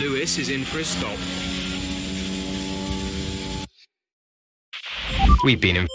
Lewis is in for a stop. We've been in